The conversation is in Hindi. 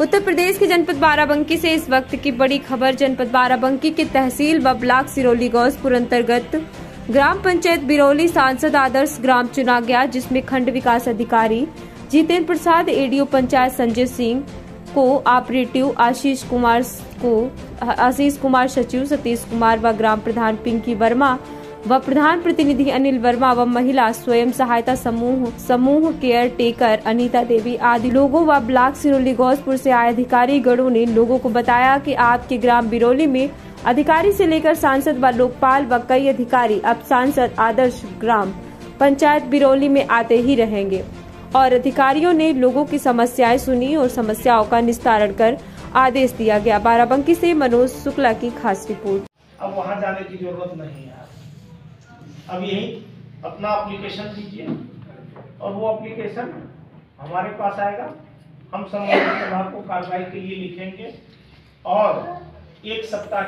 उत्तर प्रदेश के जनपद बाराबंकी से इस वक्त की बड़ी खबर, जनपद बाराबंकी के तहसील व ब्लॉक सिरोली गौसपुर अंतर्गत। ग्राम पंचायत बिरौली सांसद आदर्श ग्राम चुना गया, जिसमें खंड विकास अधिकारी Jitendra Prasad, ADO panchayat Sanjay Singh cooperative Ashish Kumar को, आशीष कुमार सचिव सतीश कुमार व ग्राम प्रधान पिंकी वर्मा व प्रधान प्रतिनिधि अनिल वर्मा व महिला स्वयं सहायता समूह समूह केयर टेकर अनीता देवी आदि लोगों व ब्लॉक सिरोली गौसपुर से आए अधिकारी गणों ने लोगों को बताया कि आपके ग्राम बिरौली में अधिकारी से लेकर सांसद व लोकपाल व कई अधिकारी अब सांसद आदर्श ग्राम पंचायत बिरौली में आते ही रहेंगे। और अधिकारियों ने लोगों की समस्याएँ सुनी और समस्याओं का निस्तारण कर आदेश दिया गया। बाराबंकी से मनोज शुक्ला की खास रिपोर्ट। अब वहाँ जाने की ज़रूरत नहीं है। अब यही अपना एप्लीकेशन दीजिए और वो एप्लीकेशन हमारे पास आएगा। हम संबंधित विभाग को कार्रवाई के लिए लिखेंगे। और एक सप्ताह